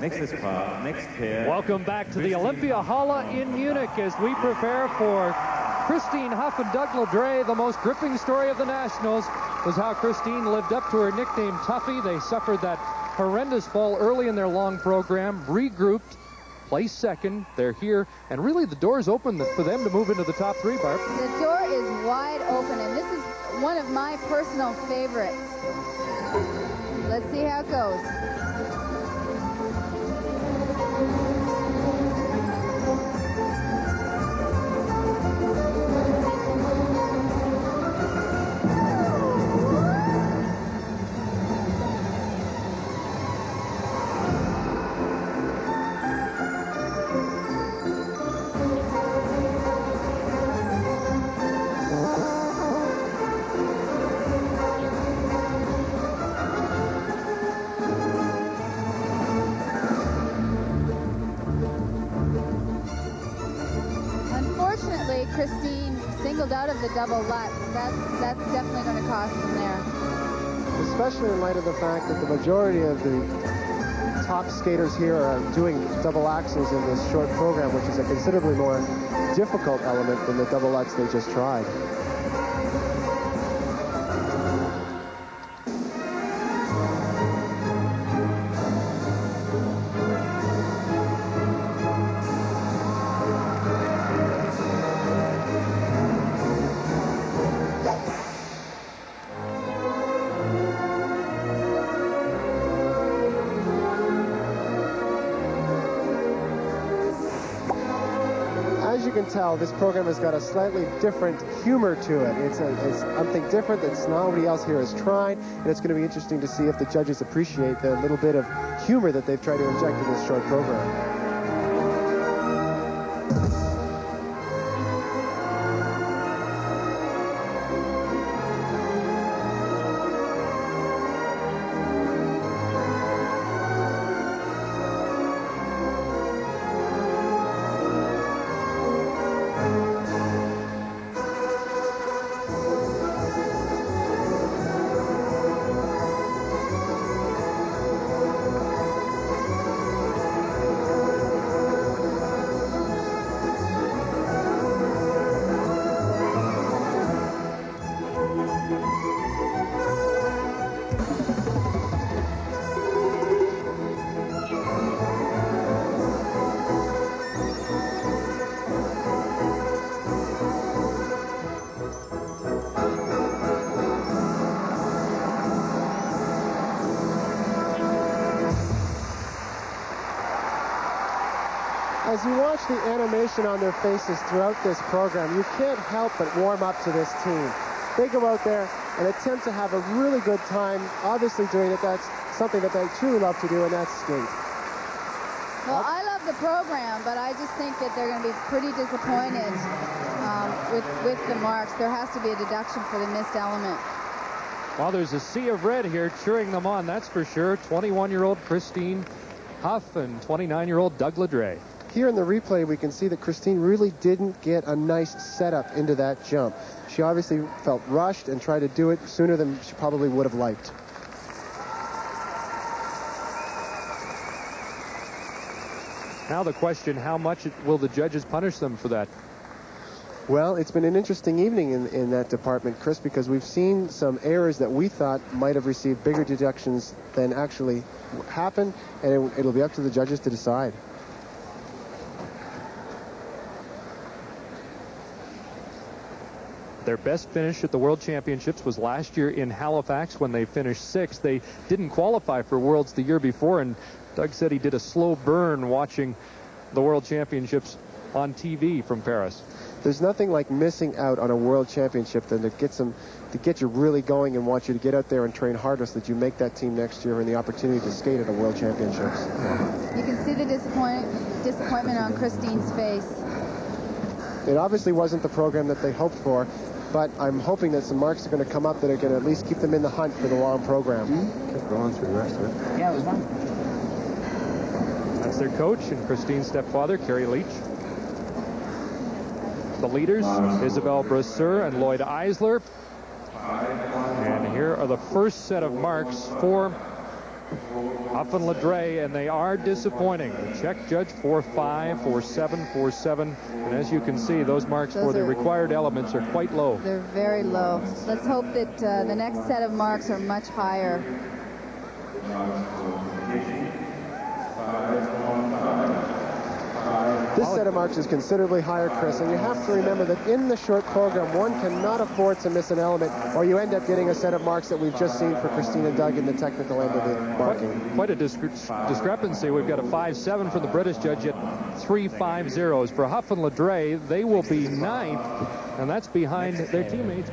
Nächstes Paar, next pair. Welcome back to the Olympia Halle in Munich as we prepare for Christine Hough and Doug Ladret. The most gripping story of the Nationals was how Christine lived up to her nickname Tuffy. They suffered that horrendous fall early in their long program, regrouped, placed second. They're here, and really the door's open for them to move into the top three, Barb. The door is wide open, and this is one of my personal favorites. Let's see how it goes. The double Lutz. That's, that's definitely going to cost them there. Especially in light of the fact that the majority of the top skaters here are doing double axels in this short program, which is a considerably more difficult element than the double Lutz they just tried. Tell, this program has got a slightly different humor to it. It's, a, it's something different that nobody else here has tried, and it's going to be interesting to see if the judges appreciate the little bit of humor that they've tried to inject in this short program. As you watch the animation on their faces throughout this program, you can't help but warm up to this team. They go out there and attempt to have a really good time, obviously doing it. That's something that they truly love to do, and that's skate. Well, I love the program, but I just think that they're going to be pretty disappointed um, with, with the marks. There has to be a deduction for the missed element. Well, there's a sea of red here cheering them on, that's for sure. 21-year-old Christine Hough and 29-year-old Doug Ladret. Here in the replay, we can see that Christine really didn't get a nice setup into that jump. She obviously felt rushed and tried to do it sooner than she probably would have liked. Now the question, how much will the judges punish them for that? Well, it's been an interesting evening in, in that department, Chris, because we've seen some errors that we thought might have received bigger deductions than actually happened, and it, it'll be up to the judges to decide. Their best finish at the World Championships was last year in Halifax when they finished sixth. They didn't qualify for Worlds the year before, and Doug said he did a slow burn watching the World Championships on TV from Paris. There's nothing like missing out on a World Championship than to get some to get you really going and want you to get out there and train harder so that you make that team next year and the opportunity to skate at a World Championships. You can see the disappoint, disappointment on Christine's face. It obviously wasn't the program that they hoped for, but I'm hoping that some marks are going to come up that are going to at least keep them in the hunt for the long program. Mm-hmm. Kept going through the rest of it. Yeah, it was fun. That's their coach and Christine's stepfather, Kerry Leitch. The leaders, Isabelle Brasseur and Lloyd Eisler. And here are the first set of marks for Hough and Ladret, and they are disappointing. Check judge 4-5, 4-7, 4-7, and as you can see, those marks Those for the required elements are quite low. They're very low. Let's hope that uh, the next set of marks are much higher. This set of marks is considerably higher, Chris, and you have to remember that in the short program, one cannot afford to miss an element, or you end up getting a set of marks that we've just seen for Christina Doug in the technical end of the marking. Quite a discre- discrepancy. We've got a 5-7 from the British judge at 3-5 zeros. For Hough and Ladret, they will be ninth, and that's behind their teammates.